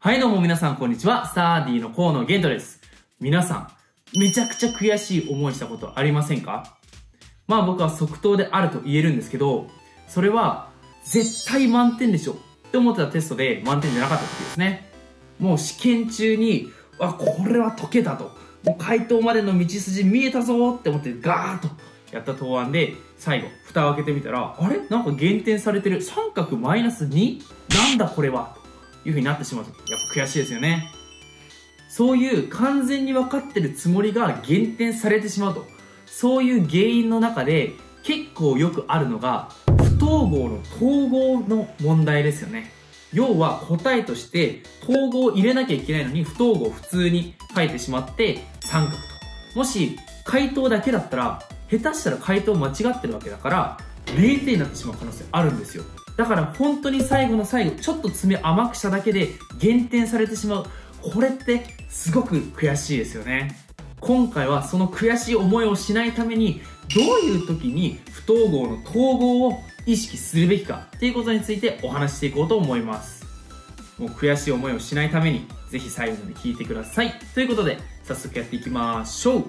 はいどうも皆さんこんにちは。スターディの河野玄斗です。皆さん、めちゃくちゃ悔しい思いしたことありませんか？まあ僕は即答であると言えるんですけど、それは絶対満点でしょって思ってたテストで満点じゃなかった時ですね。もう試験中に、あ、これは解けたと。もう回答までの道筋見えたぞって思ってガーッとやった答案で、最後、蓋を開けてみたら、あれ？なんか減点されてる。三角マイナス 2? なんだこれは？いう風になってしまうと、やっぱ悔しいですよね。そういう完全に分かってるつもりが減点されてしまうと。そういう原因の中で結構よくあるのが、不統合の統合の問題ですよね。要は答えとして統合を入れなきゃいけないのに不統合を普通に書いてしまって三角と。もし回答だけだったら下手したら回答間違ってるわけだから0点になってしまう可能性あるんですよ。だから本当に最後の最後ちょっと爪甘くしただけで減点されてしまう。これってすごく悔しいですよね。今回はその悔しい思いをしないためにどういう時に不統合の統合を意識するべきかっていうことについてお話ししていこうと思いますもう悔しい思いをしないためにぜひ最後まで聞いてくださいということで早速やっていきましょう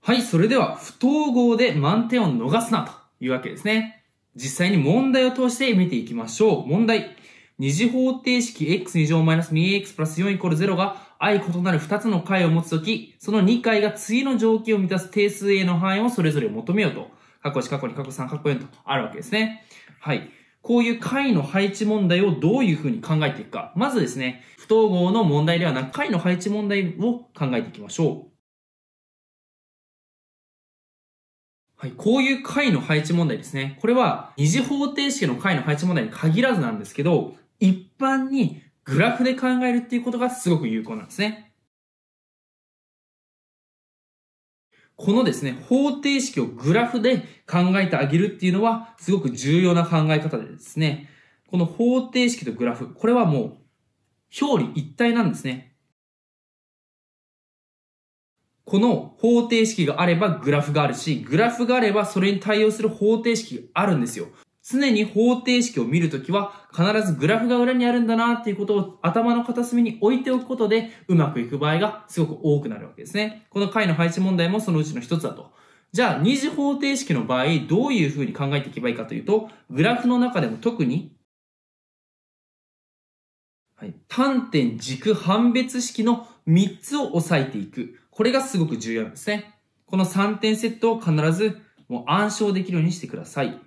はいそれでは不統合で満点を逃すなというわけですね実際に問題を通して見ていきましょう問題二次方程式 x2 乗 -2x プラス4イコール0が相異なる2つの解を持つとき、その2解が次の条件を満たす定数 A の範囲をそれぞれ求めようと。過去1、過去2、過去3、過去4とあるわけですね。はい。こういう解の配置問題をどういうふうに考えていくか。まずですね、不統合の問題ではなく解の配置問題を考えていきましょう。はい。こういう解の配置問題ですね。これは二次方程式の解の配置問題に限らずなんですけど、一般にグラフで考えるっていうことがすごく有効なんですね。このですね、方程式をグラフで考えてあげるっていうのはすごく重要な考え方でですね、この方程式とグラフ、これはもう表裏一体なんですね。この方程式があればグラフがあるし、グラフがあればそれに対応する方程式があるんですよ。常に方程式を見るときは必ずグラフが裏にあるんだなっていうことを頭の片隅に置いておくことでうまくいく場合がすごく多くなるわけですね。この解の配置問題もそのうちの一つだと。じゃあ二次方程式の場合どういうふうに考えていけばいいかというとグラフの中でも特にはい、単点軸判別式の3つを押さえていく。これがすごく重要なんですね。この3点セットを必ずもう暗唱できるようにしてください。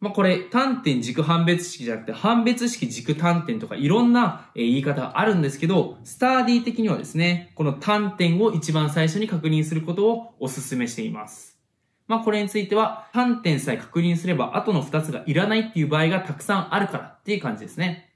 まあ、これ、単点軸判別式じゃなくて、判別式軸単点とかいろんな言い方があるんですけど、スターディー的にはですね、この単点を一番最初に確認することをお勧めしています。まあ、これについては、単点さえ確認すれば、後の2つがいらないっていう場合がたくさんあるからっていう感じですね。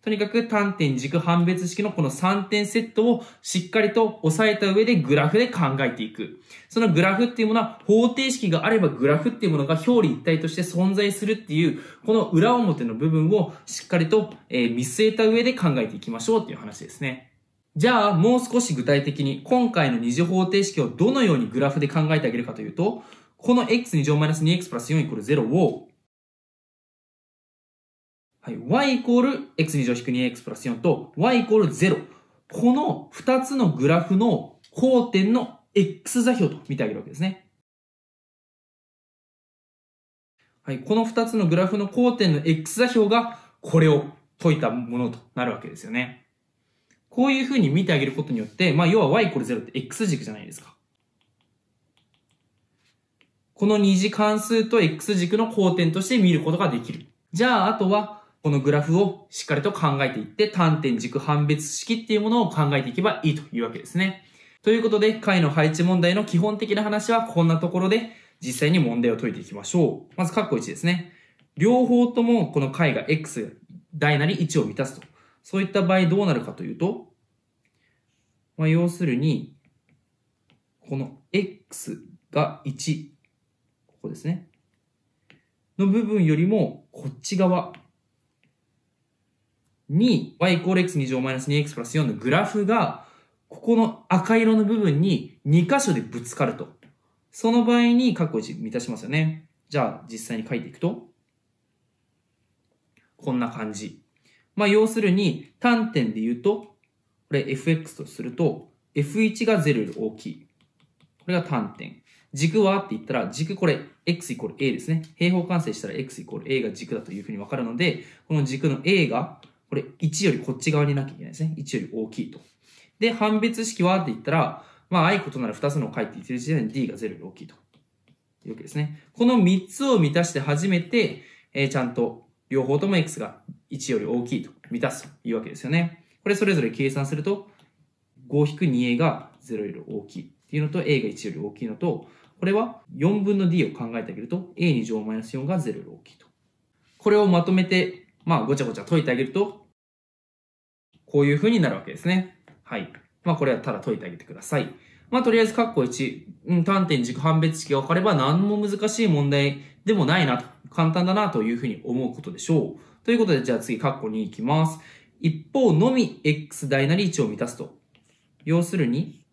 とにかく単点軸判別式のこの3点セットをしっかりと押さえた上でグラフで考えていく。そのグラフっていうものは方程式があればグラフっていうものが表裏一体として存在するっていう、この裏表の部分をしっかりと見据えた上で考えていきましょうっていう話ですね。じゃあ、もう少し具体的に今回の二次方程式をどのようにグラフで考えてあげるかというと、この x2 乗 -2x プラス4イコール0をはい、y イコール x2 乗引く 2x プラス4と y イコール0。この2つのグラフの交点の x 座標と見てあげるわけですね。はい、この2つのグラフの交点の x 座標がこれを解いたものとなるわけですよね。こういうふうに見てあげることによって、まあ要は y イコール0って x 軸じゃないですか。この二次関数と x 軸の交点として見ることができる。じゃあ、あとはこのグラフをしっかりと考えていって、単点軸判別式っていうものを考えていけばいいというわけですね。ということで、解の配置問題の基本的な話はこんなところで実際に問題を解いていきましょう。まず、括弧1ですね。両方ともこの解が x 大なり1を満たすと。そういった場合どうなるかというと、まあ、要するに、この x が1、ここですね。の部分よりもこっち側に y イコール x2 乗マイナス 2x プラス4のグラフが、ここの赤色の部分に2箇所でぶつかると。その場合に、括弧1満たしますよね。じゃあ、実際に書いていくと。こんな感じ。まあ、要するに、単点で言うと、これ fx とすると、f1 が0より大きい。これが単点。軸はって言ったら、軸これ x イコール a ですね。平方完成したら x イコール a が軸だというふうにわかるので、この軸の a が、これ1よりこっち側になきゃいけないですね。1より大きいと。で、判別式はって言ったら、まあ、愛異なる2つの書いて言ってる時点で d が0より大きいと。いうわけですね。この3つを満たして初めて、えー、ちゃんと両方とも x が1より大きいと満たすというわけですよね。これそれぞれ計算すると、5-2a が0より大きいっていうのと a が1より大きいのと、これは4分の d を考えてあげると a 2乗マイナス -4 が0より大きいと。これをまとめて、まあごちゃごちゃ解いてあげると、こういう風になるわけですね。はい。まあこれはただ解いてあげてください。まあとりあえず括弧1、うん、単点軸判別式が分かれば何も難しい問題でもないなと、簡単だなというふうに思うことでしょう。ということで、じゃあ次括弧2行きます。一方のみ x 大なり1を満たすと。要するに、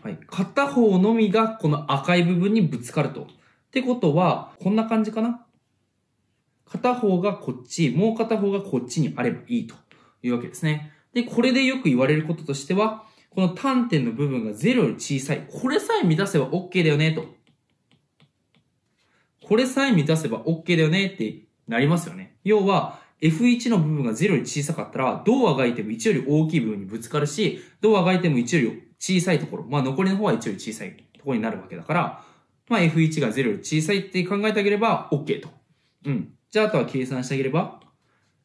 はい。片方のみがこの赤い部分にぶつかると。ってことは、こんな感じかな？片方がこっち、もう片方がこっちにあればいいというわけですね。で、これでよく言われることとしては、この単点の部分が0より小さい。これさえ満たせば OK だよね、と。これさえ満たせば OK だよねってなりますよね。要は、F1 の部分が0より小さかったら、どうあがいても1より大きい部分にぶつかるし、どうあがいても1より小さいところ、まあ残りの方は1より小さいところになるわけだから、まあ F1 が0より小さいって考えてあげれば OK と。うん。じゃああとは計算してあげれば、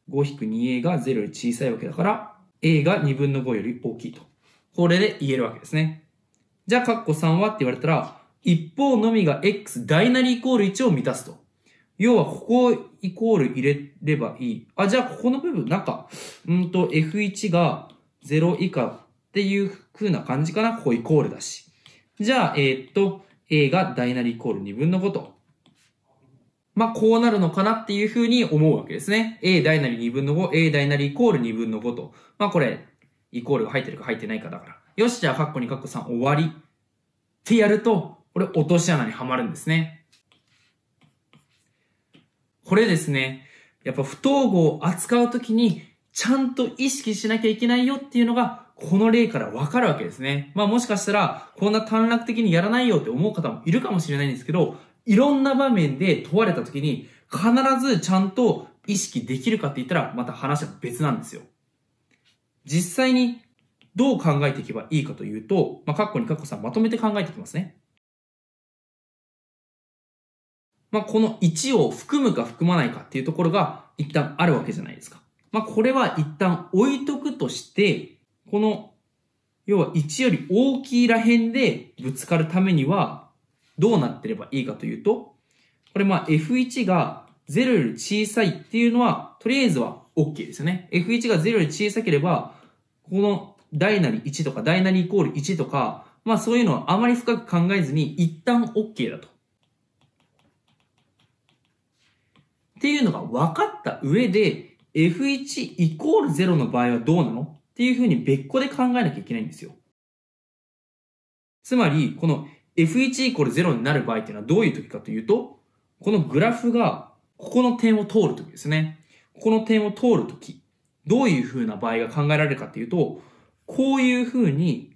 5-2a が0より小さいわけだから、a が2分の5より大きいと。これで言えるわけですね。じゃあ、カッコ3はって言われたら、一方のみが x 大なりイコール1を満たすと。要は、ここをイコール入れればいい。あ、じゃあ、ここの部分、なんか、うんと、f1 が0以下っていう風な感じかな。ここイコールだし。じゃあ、えー、っと、a が大なりイコール2分の5と。まあ、こうなるのかなっていう風に思うわけですね。a 大なり2分の5、a 大なりイコール2分の5と。まあ、これ、イコールが入ってるか入ってないかだから。よし、じゃあ、カッコ2カッコ3終わり。ってやると、これ落とし穴にはまるんですね。これですね、やっぱ不統合を扱うときに、ちゃんと意識しなきゃいけないよっていうのが、この例からわかるわけですね。まあもしかしたら、こんな短絡的にやらないよって思う方もいるかもしれないんですけど、いろんな場面で問われた時に、必ずちゃんと意識できるかって言ったら、また話は別なんですよ。実際にどう考えていけばいいかというと、まあ、カッコにカッコさんまとめて考えていきますね。まあ、この1を含むか含まないかっていうところが一旦あるわけじゃないですか。まあ、これは一旦置いとくとして、この、要は1より大きいら辺でぶつかるためには、どうなってればいいかというと、これまあ F1 が0より小さいっていうのは、とりあえずは OK ですよね。F1 が0より小さければ、この大なり1とか大なりイコール1とか、まあそういうのはあまり深く考えずに一旦 OK だと。っていうのが分かった上で、F1 イコール0の場合はどうなの？っていうふうに別個で考えなきゃいけないんですよ。つまり、この F1 イコール0になる場合っていうのはどういう時かというと、このグラフが、ここの点を通る時ですね。ここの点を通る時、どういう風な場合が考えられるかっていうと、こういう風に、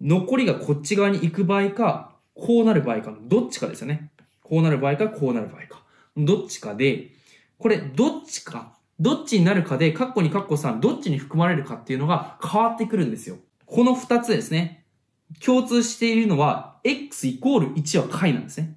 残りがこっち側に行く場合か、こうなる場合か、どっちかですよね。こうなる場合か、こうなる場合か。どっちかで、これ、どっちか、どっちになるかで、カッコにカッコ3、どっちに含まれるかっていうのが変わってくるんですよ。この二つですね。共通しているのは、x イコール1は解なんですね。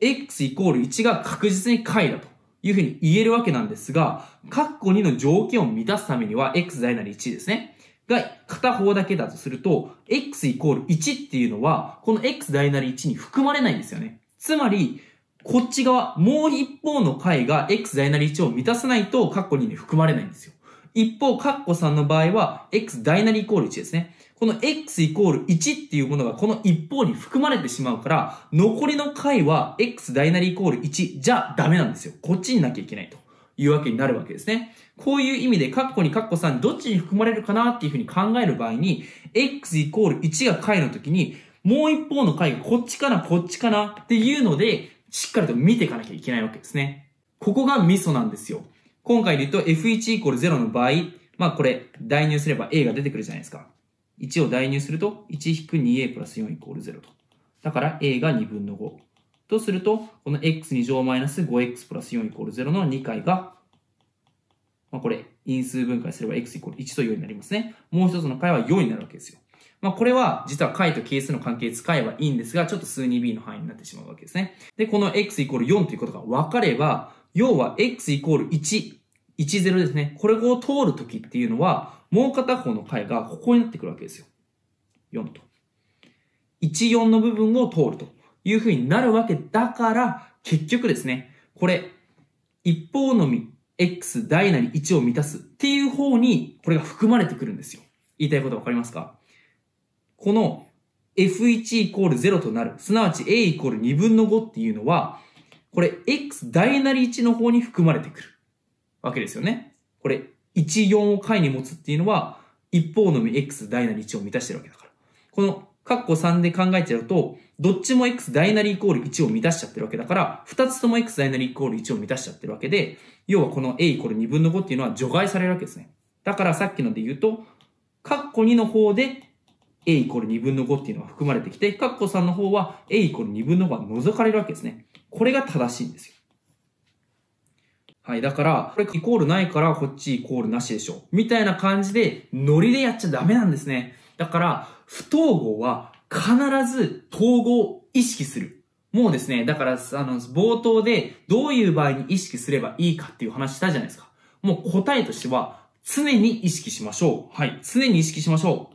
x イコール1が確実に解だというふうに言えるわけなんですが、括弧2の条件を満たすためには、x 大なり1ですね。が片方だけだとすると、x イコール1っていうのは、この x 大なり1に含まれないんですよね。つまり、こっち側、もう一方の解が x 大なり1を満たさないと、括弧2に含まれないんですよ。一方、括弧3の場合は、x 大なりイコール1ですね。この x イコール1っていうものがこの一方に含まれてしまうから、残りの解は x 大なりイコール1じゃダメなんですよ。こっちになきゃいけないというわけになるわけですね。こういう意味で、カッコにカッコ3どっちに含まれるかなっていうふうに考える場合に、x イコール1が解の時に、もう一方の解がこっちかな、こっちかなっていうので、しっかりと見ていかなきゃいけないわけですね。ここがミソなんですよ。今回で言うと f1 イコール0の場合、まあこれ代入すれば a が出てくるじゃないですか。1を代入すると 1-2a プラス4イコール0と。だから a が2分の5。とすると、この x2 乗マイナス 5x プラス4イコール0の2回が、まあこれ因数分解すれば x イコール1と4になりますね。もう一つの解は4になるわけですよ。まあ、これは、実は解と係数の関係使えばいいんですが、ちょっと数 2b の範囲になってしまうわけですね。で、この x イコール4ということが分かれば、要は x イコール1、10ですね。これを通るときっていうのは、もう片方の解がここになってくるわけですよ。4と。14の部分を通るというふうになるわけだから、結局ですね、これ、一方のみ x 大なり1を満たすっていう方に、これが含まれてくるんですよ。言いたいことわかりますか？この f1 イコール0となる、すなわち a イコール2分の5っていうのは、これ x 大なり1の方に含まれてくるわけですよね。これ、1、4を解に持つっていうのは、一方のみ x 大なり1を満たしてるわけだから。この、括弧3で考えちゃうと、どっちも x 大なりイコール1を満たしちゃってるわけだから、二つとも x 大なりイコール1を満たしちゃってるわけで、要はこの a イコール2分の5っていうのは除外されるわけですね。だからさっきので言うと、括弧2の方で a イコール2分の5っていうのが含まれてきて、括弧3の方は a イコール2分の5が除かれるわけですね。これが正しいんですよ。はい。だから、これイコールないからこっちイコールなしでしょ。みたいな感じで、ノリでやっちゃダメなんですね。だから、不統合は必ず統合を意識する。もうですね、だから、あの、冒頭でどういう場合に意識すればいいかっていう話したじゃないですか。もう答えとしては、常に意識しましょう。はい。常に意識しましょう。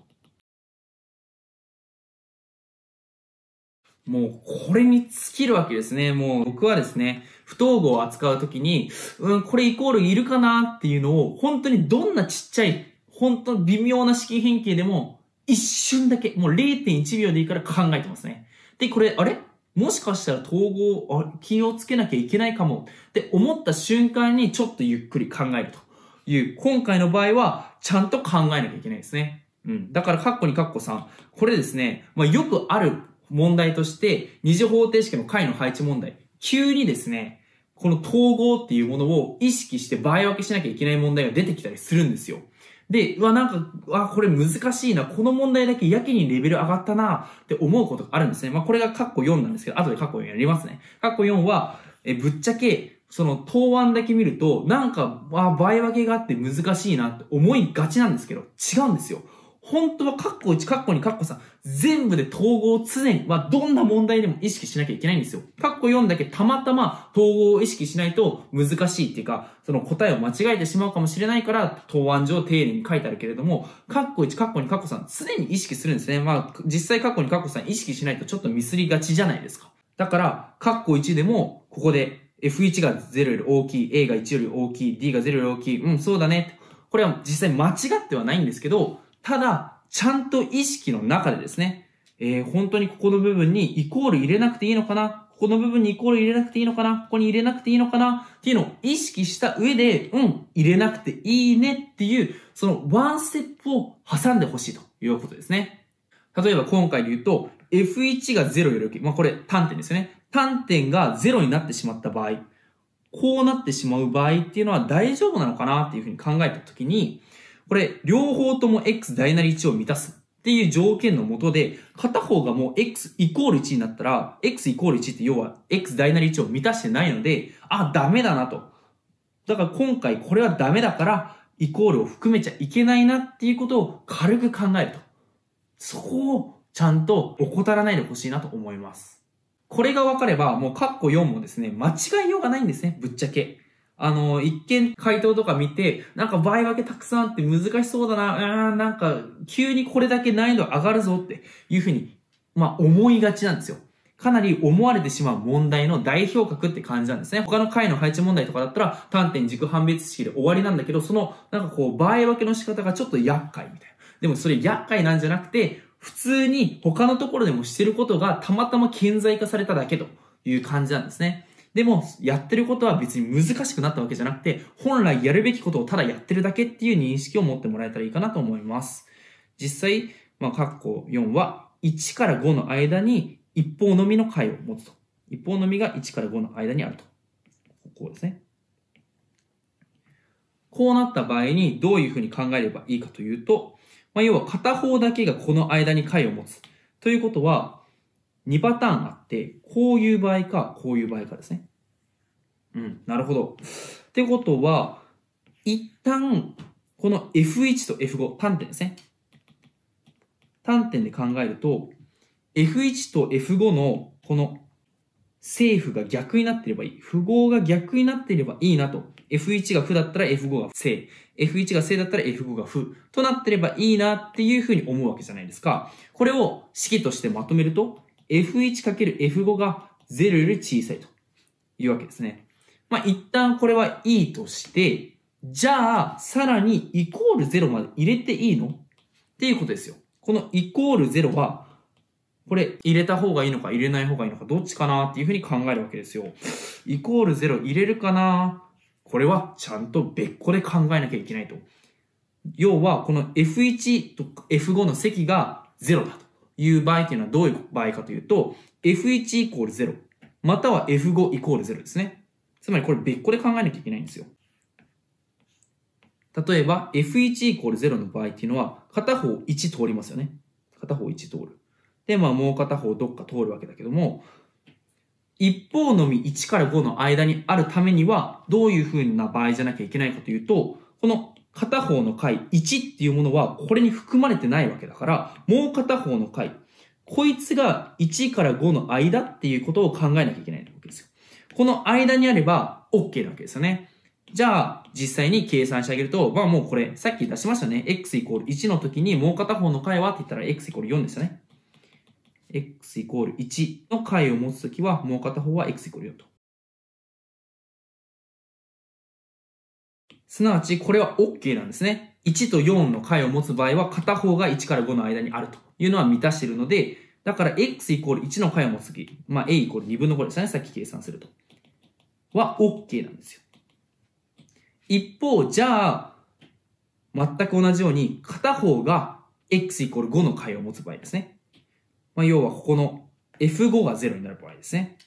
もうこれに尽きるわけですね。もう僕はですね、不統合を扱うときに、うん、これイコールいるかなっていうのを、本当にどんなちっちゃい、本当微妙な式変形でも、一瞬だけ、もう0.1秒でいいから考えてますね。で、これ、あれ？もしかしたら統合、あ気をつけなきゃいけないかもって思った瞬間にちょっとゆっくり考えるという、今回の場合はちゃんと考えなきゃいけないですね。うん。だから、カッコにカッコ3。これですね、まあ、よくある問題として、二次方程式の解の配置問題。急にですね、この統合っていうものを意識して倍分けしなきゃいけない問題が出てきたりするんですよ。で、うわ、なんか、あ、これ難しいな。この問題だけやけにレベル上がったなって思うことがあるんですね。まあ、これがカッコ4なんですけど、後でカッコ4やりますね。カッコ4は、え、ぶっちゃけ、その答案だけ見ると、なんか、あ、倍分けがあって難しいなって思いがちなんですけど、違うんですよ。本当はカッコ1、カッコ2、カッコ3、全部で統合常に、まあ、どんな問題でも意識しなきゃいけないんですよ。カッコ4だけたまたま統合を意識しないと難しいっていうか、その答えを間違えてしまうかもしれないから、答案上丁寧に書いてあるけれども、カッコ1、カッコ2、カッコ3、常に意識するんですね。まあ、実際カッコ2、カッコ3意識しないとちょっとミスりがちじゃないですか。だから、カッコ1でも、ここで F1 が0より大きい、A が1より大きい、D が0より大きい、うん、そうだね。これは実際間違ってはないんですけど、ただ、ちゃんと意識の中でですね、えー、本当にここの部分にイコール入れなくていいのかな？ここの部分にイコール入れなくていいのかな？ここに入れなくていいのかな？っていうのを意識した上で、うん、入れなくていいねっていう、そのワンステップを挟んでほしいということですね。例えば今回で言うと、F1 が0より大きい。まあこれ単点ですよね。単点が0になってしまった場合、こうなってしまう場合っていうのは大丈夫なのかなっていうふうに考えたときに、これ、両方とも x 大なり1を満たすっていう条件のもとで、片方がもう x イコール1になったら、x イコール1って要は x 大なり1を満たしてないので、あ、ダメだなと。だから今回これはダメだから、イコールを含めちゃいけないなっていうことを軽く考えると。そこをちゃんと怠らないでほしいなと思います。これが分かれば、もうカッコ4もですね、間違いようがないんですね、ぶっちゃけ。あの、一見回答とか見て、なんか倍分けたくさんあって難しそうだな、うん、なんか急にこれだけ難易度上がるぞっていうふうに、まあ思いがちなんですよ。かなり思われてしまう問題の代表格って感じなんですね。他の回の配置問題とかだったら単点軸判別式で終わりなんだけど、そのなんかこう倍分けの仕方がちょっと厄介みたいな。でもそれ厄介なんじゃなくて、普通に他のところでもしてることがたまたま顕在化されただけという感じなんですね。でも、やってることは別に難しくなったわけじゃなくて、本来やるべきことをただやってるだけっていう認識を持ってもらえたらいいかなと思います。実際、まあ、括弧4は、1から5の間に一方のみの解を持つと一方のみが1から5の間にあると。こうですね。こうなった場合にどういうふうに考えればいいかというと、まあ、要は片方だけがこの間に解を持つ。ということは、2パターンあって、こういう場合か、こういう場合かですね。うん、なるほど。ってことは、一旦、この F1 と F5、単点ですね。単点で考えると、F1 と F5 のこの正負が逆になってればいい。符号が逆になってればいいなと。F1 が負だったら F5 が正。F1 が正だったら F5 が負。となってればいいなっていうふうに思うわけじゃないですか。これを式としてまとめると、F1×F5 が0より小さいというわけですね。まあ、一旦これはいいとして、じゃあ、さらにイコール0まで入れていいの？っていうことですよ。このイコール0は、これ入れた方がいいのか入れない方がいいのかどっちかなっていうふうに考えるわけですよ。イコール0入れるかな？これはちゃんと別個で考えなきゃいけないと。要は、この F1 と F5 の積が0だという場合っていうのはどういう場合かというと、F1 イコール0、または F5 イコール0ですね。つまりこれ別個で考えなきゃいけないんですよ。例えば F1 イコール0の場合っていうのは片方1通りますよね。片方1通る。で、まあもう片方どっか通るわけだけども、一方のみ1から5の間にあるためにはどういう風な場合じゃなきゃいけないかというと、この片方の回1っていうものはこれに含まれてないわけだから、もう片方の回、こいつが1から5の間っていうことを考えなきゃいけないわけですよ。この間にあれば OK なわけですよね。じゃあ、実際に計算してあげると、まあもうこれ、さっき出しましたね。x イコール1の時にもう片方の回はって言ったら x イコール4でしたね。x イコール1の解を持つ時はもう片方は x イコール4と。すなわち、これは OK なんですね。1と4の解を持つ場合は、片方が1から5の間にあるというのは満たしているので、だから x イコール1の解を持つとき、まあ a イコール2分の5ですね。さっき計算すると。は OK なんですよ。一方、じゃあ、全く同じように、片方が x イコール5の解を持つ場合ですね。まあ、要はここの F5 が0になる場合ですね。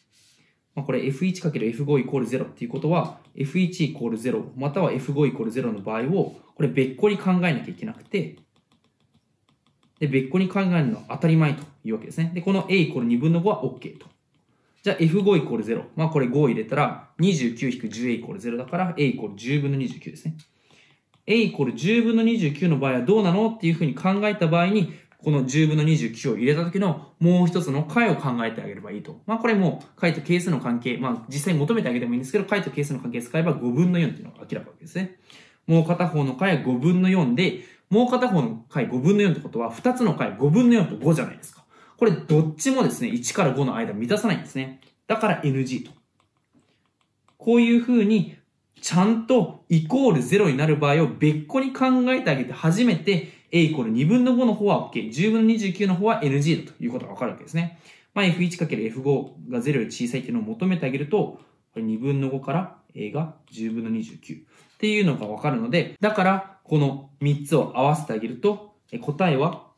まあ、これ F1×F5 イコール0っていうことは F1 イコール0または F5 イコール0の場合をこれ別個に考えなきゃいけなくてで別個に考えるのは当たり前というわけですね。で、この A イコール2分の5は OK と。じゃあ F5 イコール0。まあこれ5を入れたら 29-10A イコール0だから A イコール10分の29ですね。A イコール10分の29の場合はどうなのっていうふうに考えた場合にこの10分の29を入れた時のもう一つの解を考えてあげればいいと。まあこれも解と係数の関係、まあ実際に求めてあげてもいいんですけど、解と係数の関係を使えば5分の4っていうのが明らかですね。もう片方の解は5分の4で、もう片方の解5分の4ってことは、2つの解5分の4と5じゃないですか。これどっちもですね、1から5の間満たさないんですね。だから NG と。こういうふうにちゃんとイコール0になる場合を別個に考えてあげて初めて a イコール2分の5の方は OK、10分の29の方は NG だということがわかるわけですね。まあ、F1×F5 が0より小さいっていうのを求めてあげると、これ2分の5から a が10分の29っていうのがわかるので、だからこの3つを合わせてあげると、答えは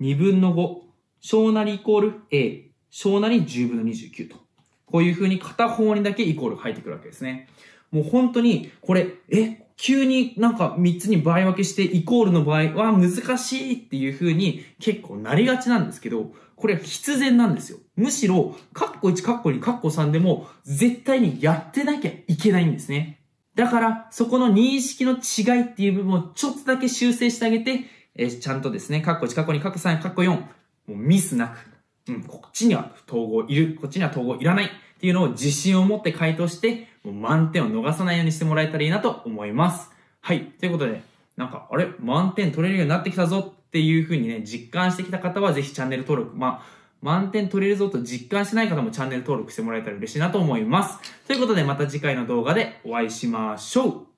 2分の5小なりイコール a 小なり10分の29と。こういう風に片方にだけイコールが入ってくるわけですね。もう本当に、これ、え、急になんか3つに場合分けしてイコールの場合は難しいっていう風に結構なりがちなんですけど、これは必然なんですよ。むしろ、カッコ1、カッコ2、カッコ3でも絶対にやってなきゃいけないんですね。だから、そこの認識の違いっていう部分をちょっとだけ修正してあげて、えー、ちゃんとですね、カッコ1、カッコ2、カッコ3、カッコ4、もうミスなく、うん、こっちには統合いる、こっちには統合いらないっていうのを自信を持って回答して、もう満点を逃さないようにしてもらえたらいいなと思います。はい。ということで、なんか、あれ？満点取れるようになってきたぞっていう風にね、実感してきた方はぜひチャンネル登録、まあ、満点取れるぞと実感してない方もチャンネル登録してもらえたら嬉しいなと思います。ということでまた次回の動画でお会いしましょう